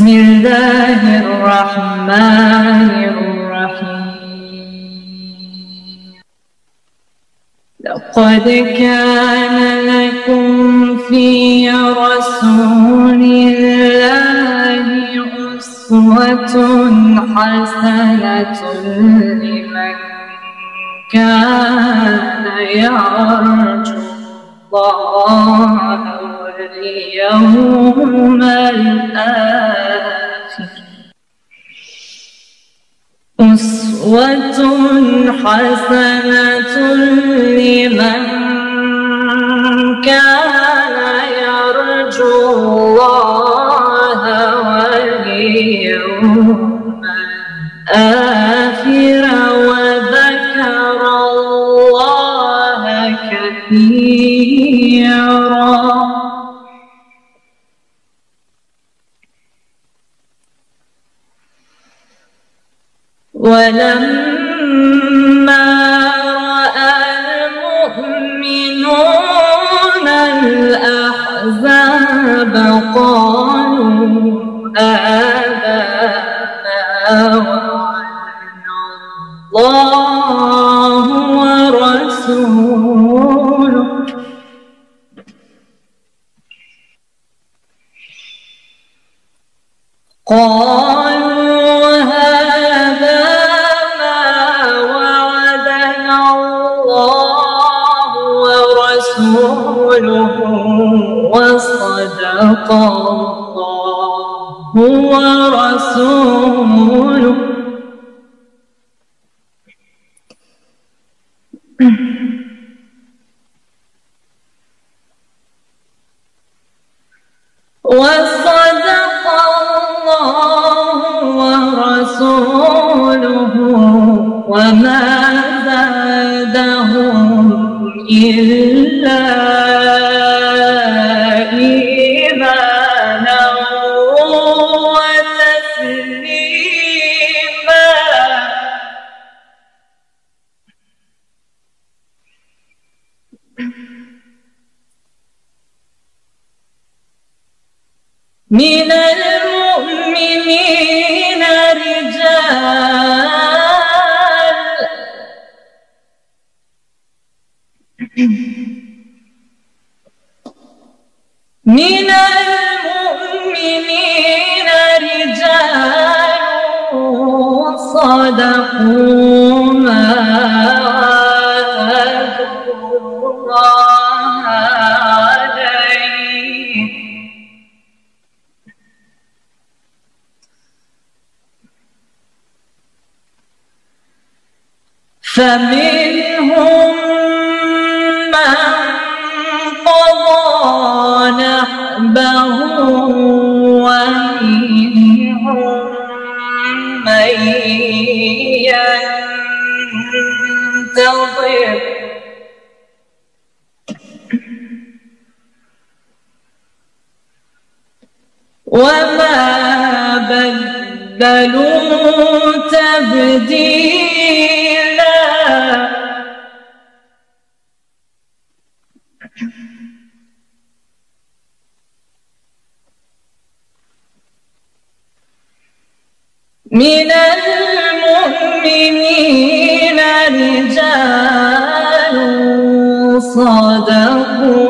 بسم الله الرحمن الرحيم. لقد كان لكم في رسول الله أسوة حسنة لمن كان يرجو الله واليوم الآخر. أسوة حسنة لمن كان يرجو الله واليوم ولما رأى المؤمنون الأحزاب قالوا آبانا وعلنا الله ورسوله. قالوا وصدق الله ورسوله من المؤمنين رجال. من المؤمنين رجال. صدقوا. فمنهم من قضى نحبه ومنهم من ينتظر. وما بدلوا تبديلا من المؤمنين رجال صدقوا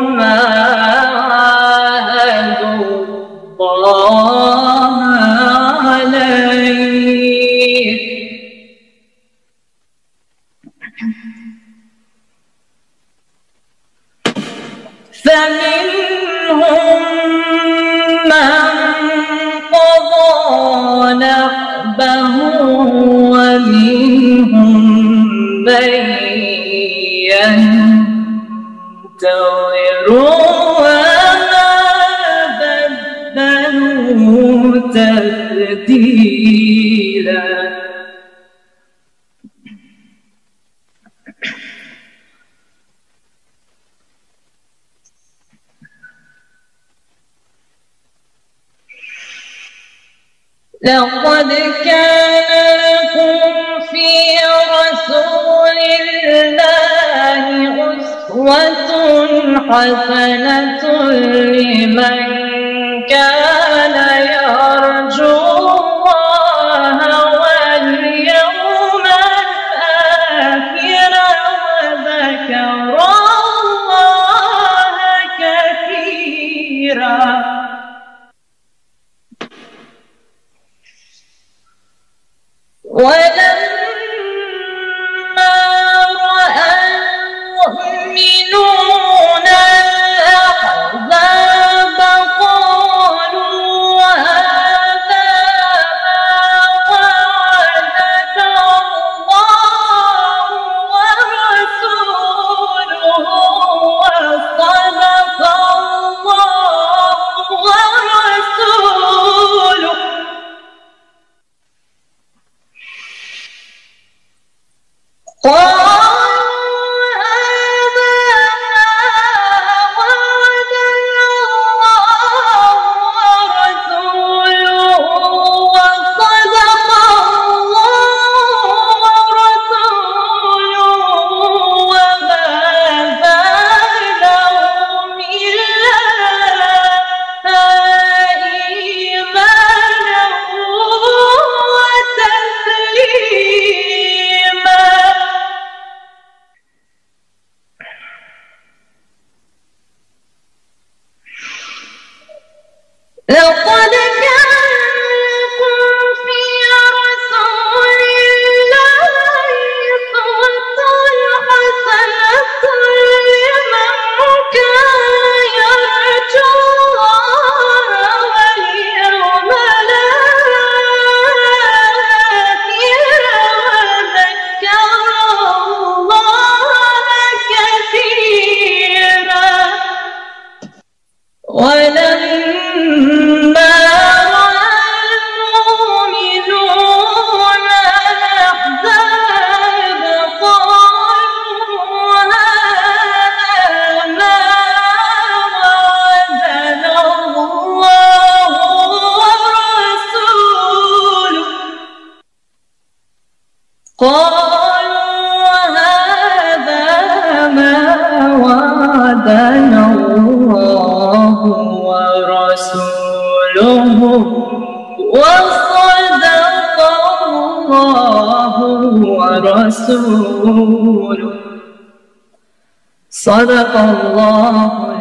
ما عاهدوا الله عليه. فمنهم نحبه ومنهم من ينتظر. وما بدلوا تبديلا. لقد كان لكم في رسول الله أسوة حسنة لمن كان ولا وصدق الله ورسوله. صدق الله